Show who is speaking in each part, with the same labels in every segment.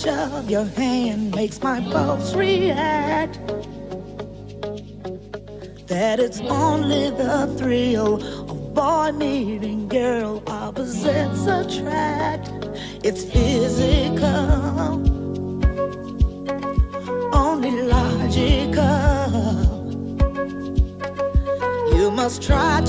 Speaker 1: touch of your hand makes my pulse react. That it's only the thrill of boy meeting girl, opposites attract. It's physical, only logical. You must try.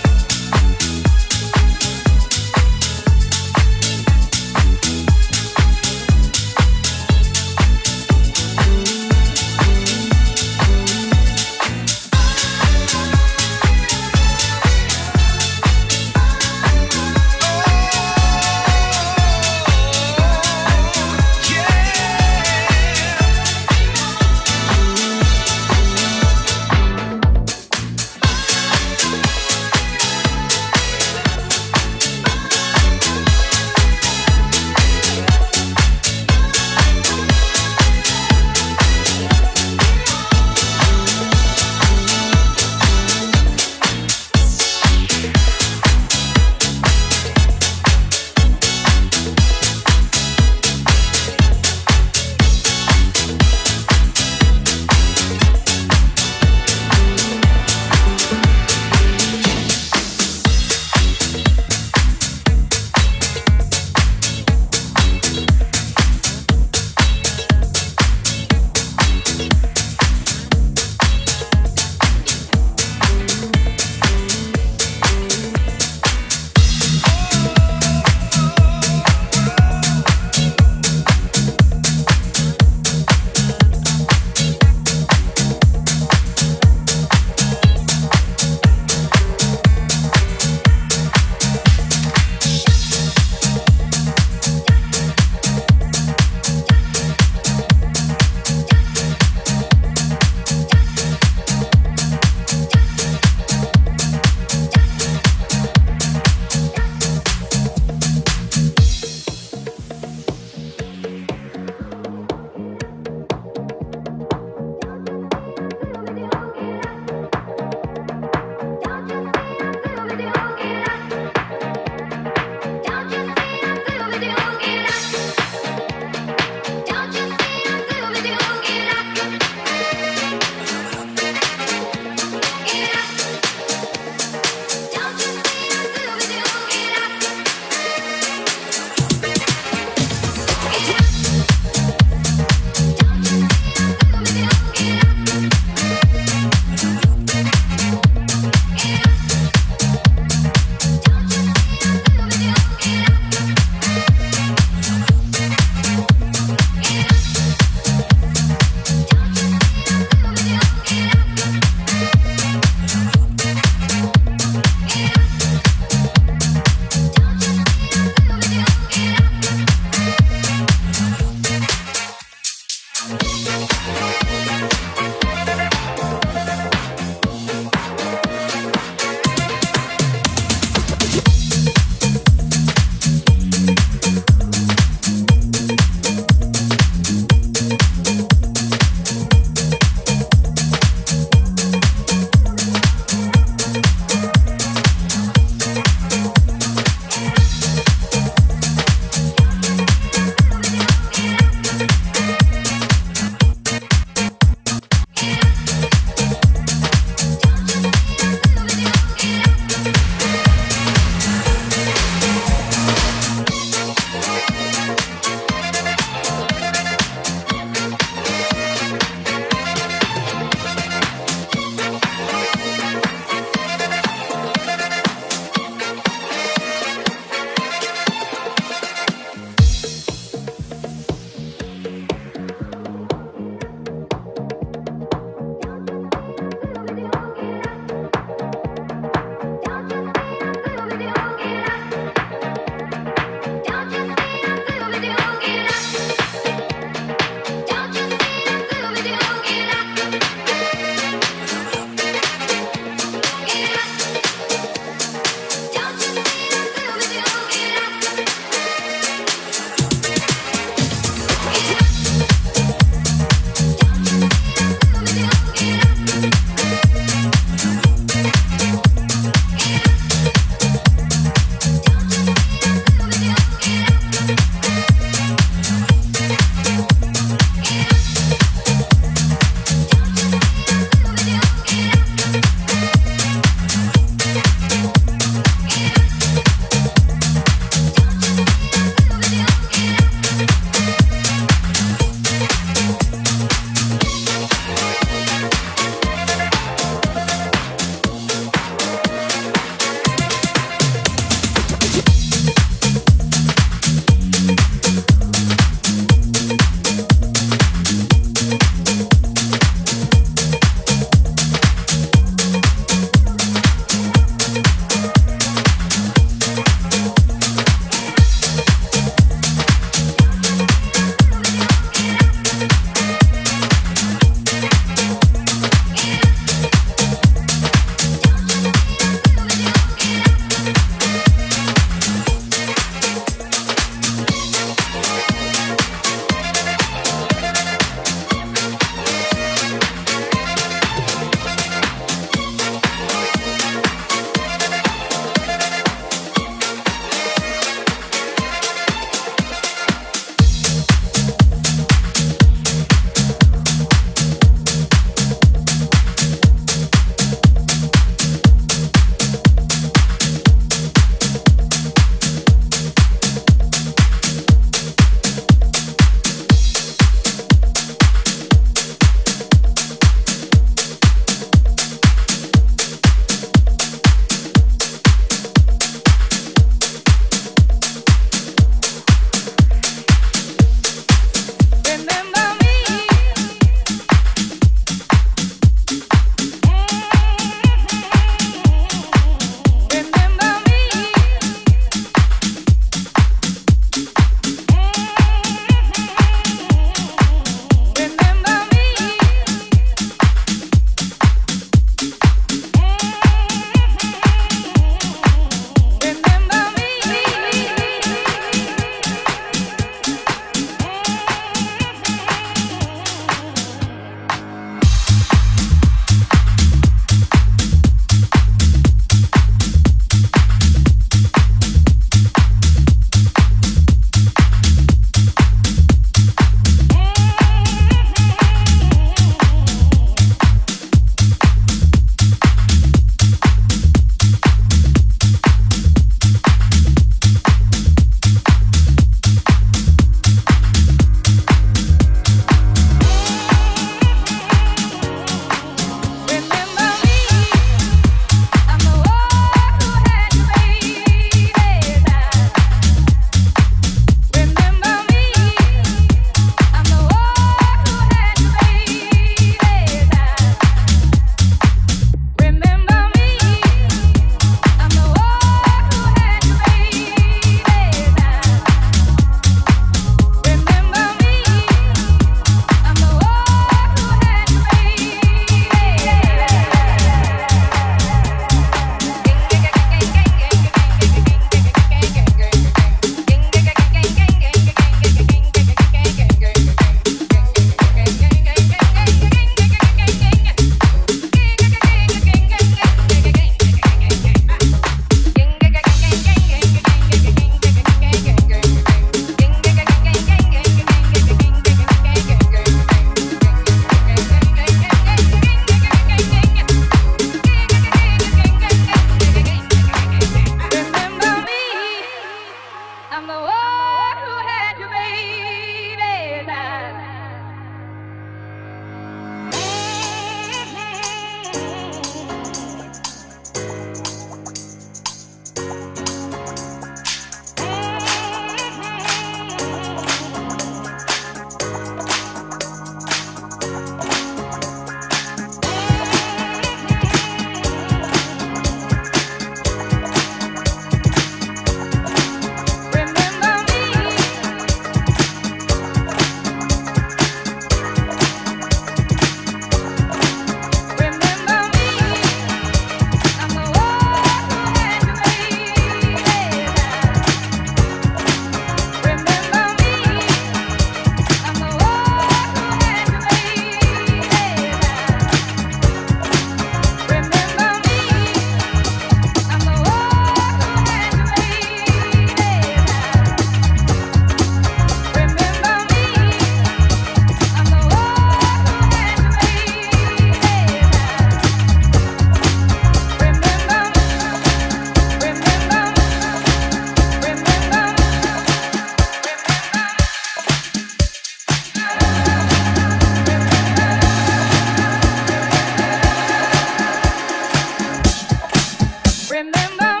Speaker 2: remember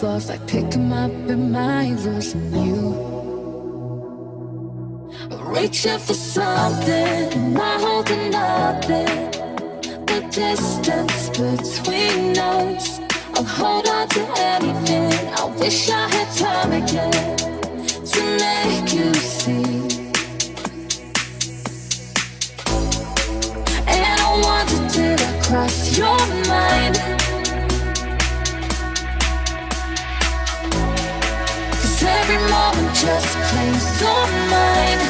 Speaker 2: fluff like pick 'em up in my losing you. Reaching for something, not holding nothing. The distance between us, I'll hold on to anything. I wish I had time again to make you see. Cross your mind? every moment just plays on mine.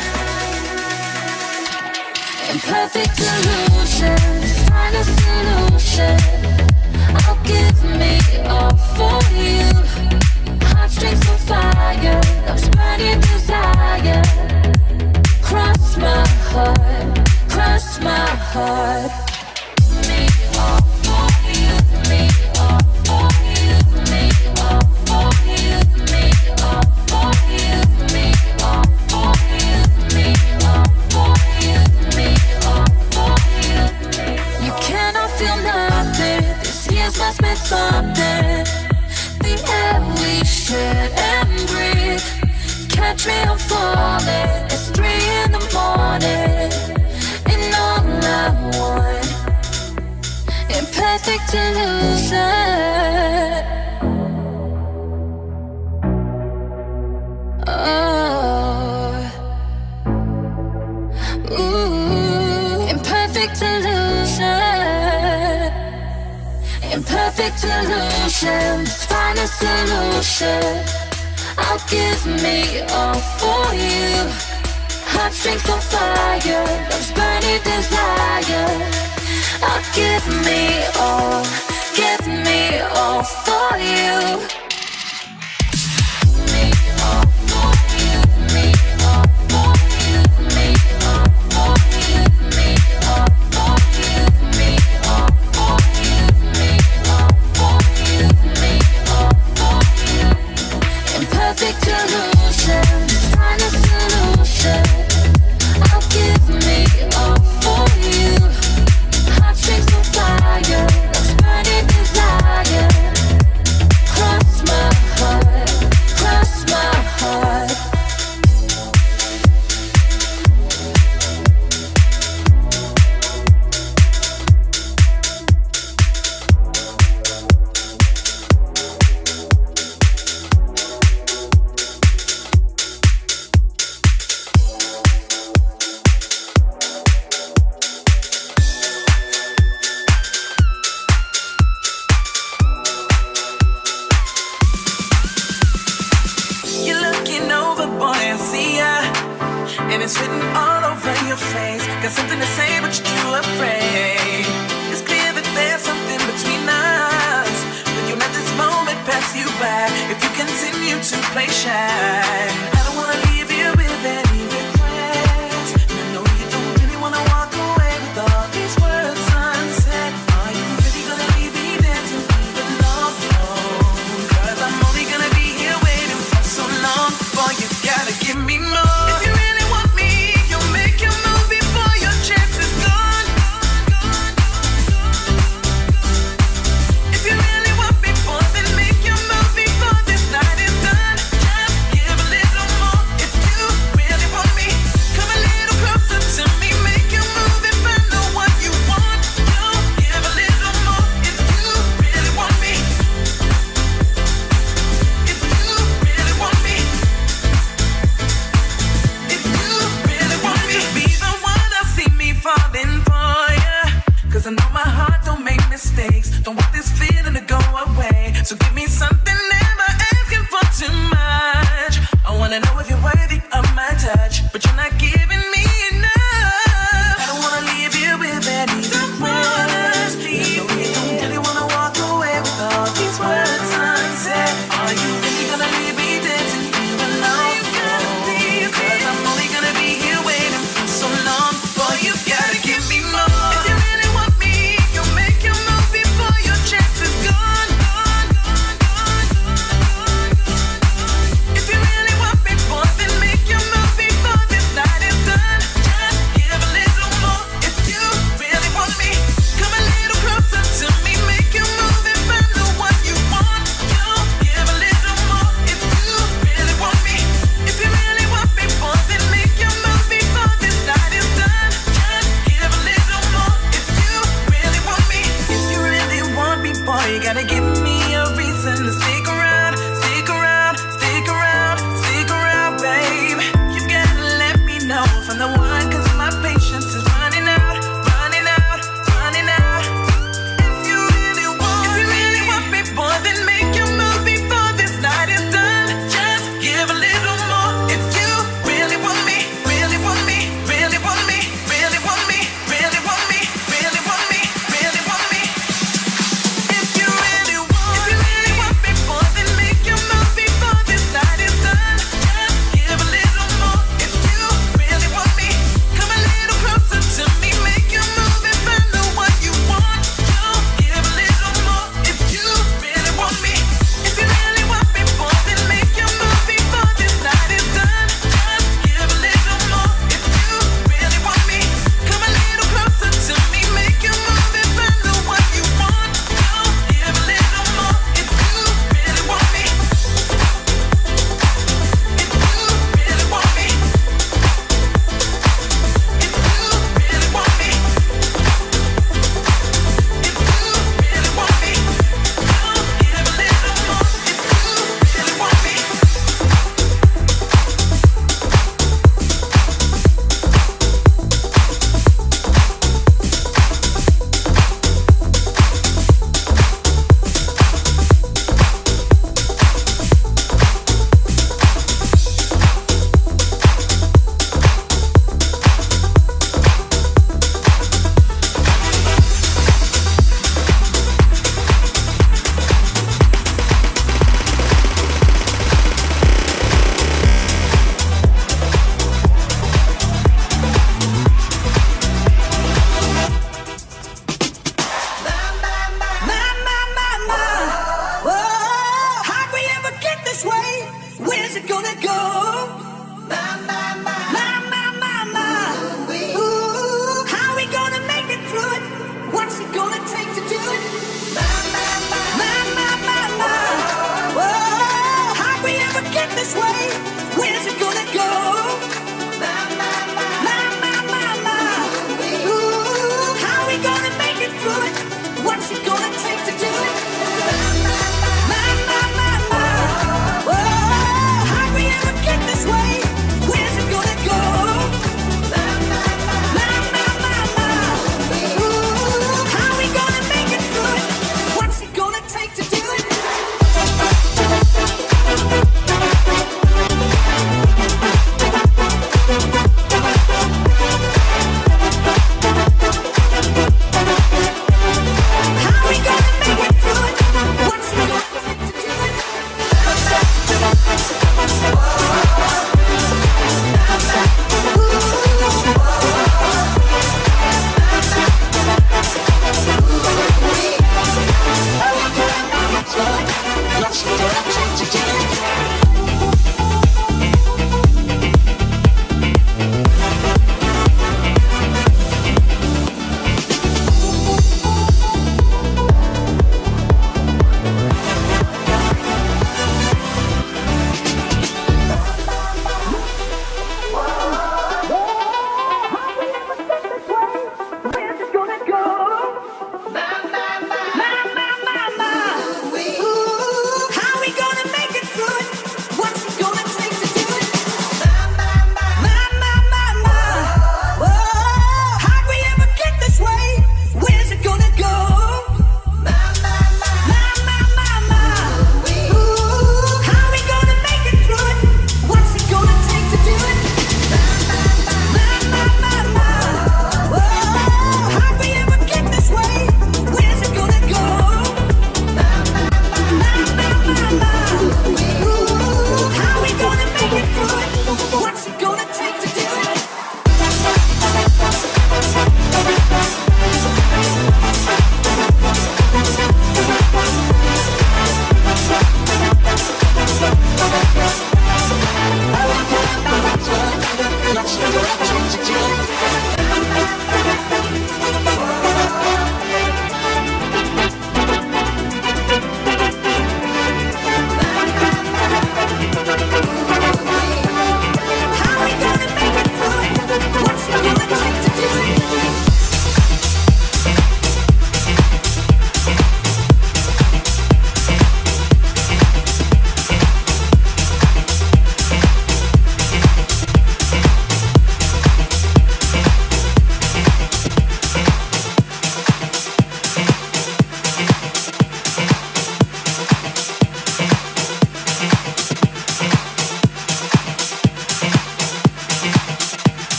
Speaker 2: Imperfect illusions, find a solution. I'll give me all for you. Heartstrings on fire, love's burning desire. Cross my heart, cross my heart. Something.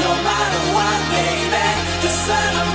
Speaker 3: No matter what, baby. The sun